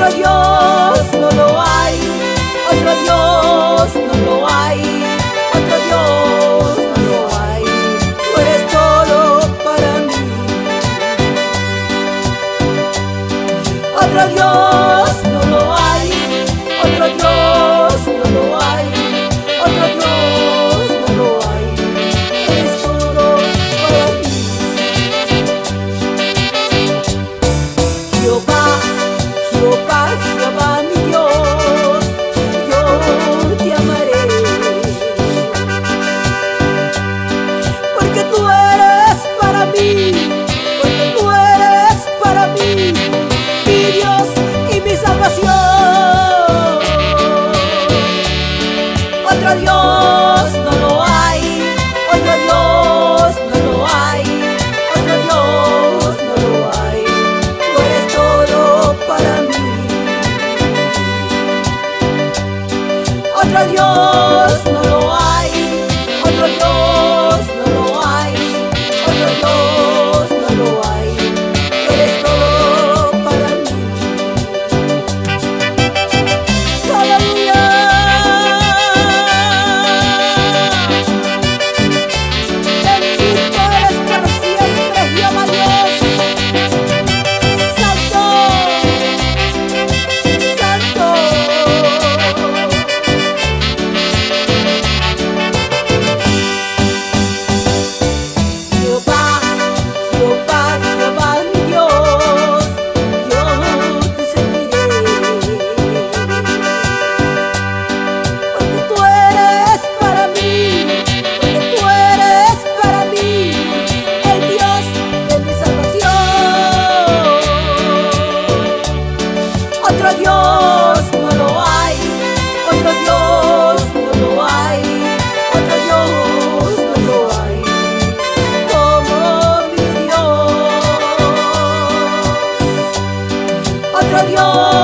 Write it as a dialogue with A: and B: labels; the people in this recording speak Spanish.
A: otro Dios no lo hay, otro Dios no lo hay. otro Dios. of